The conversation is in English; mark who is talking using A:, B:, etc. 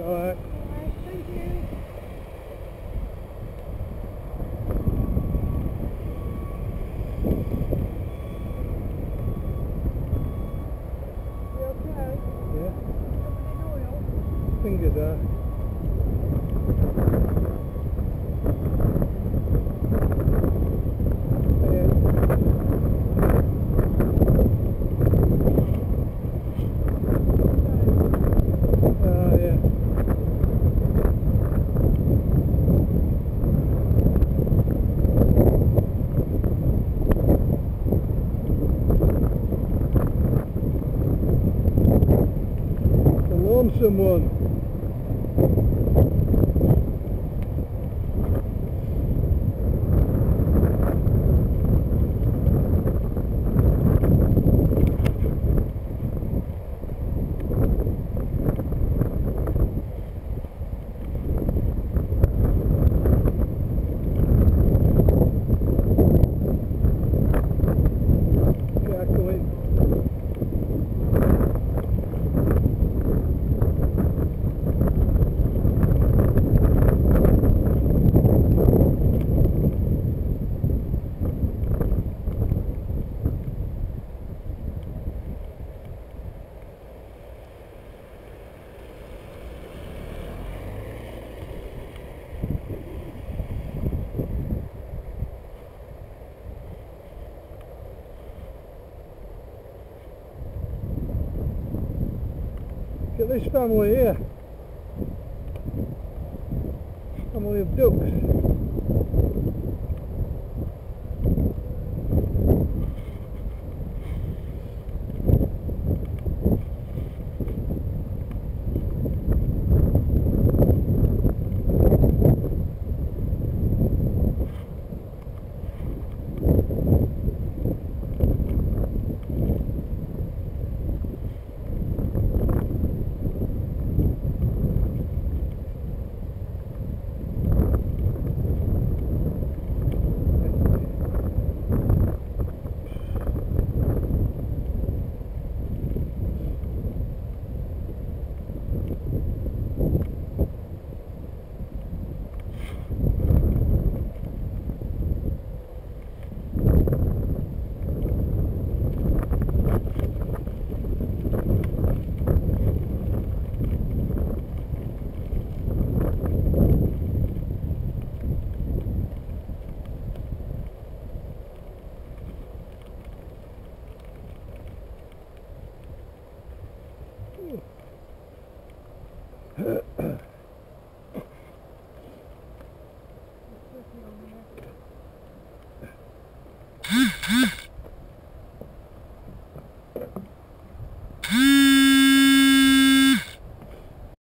A: Alright.
B: Alright, thank you. You okay?
A: Yeah. Fingers are. Yeah. Ah, yeah. The at this family here. Family of ducks.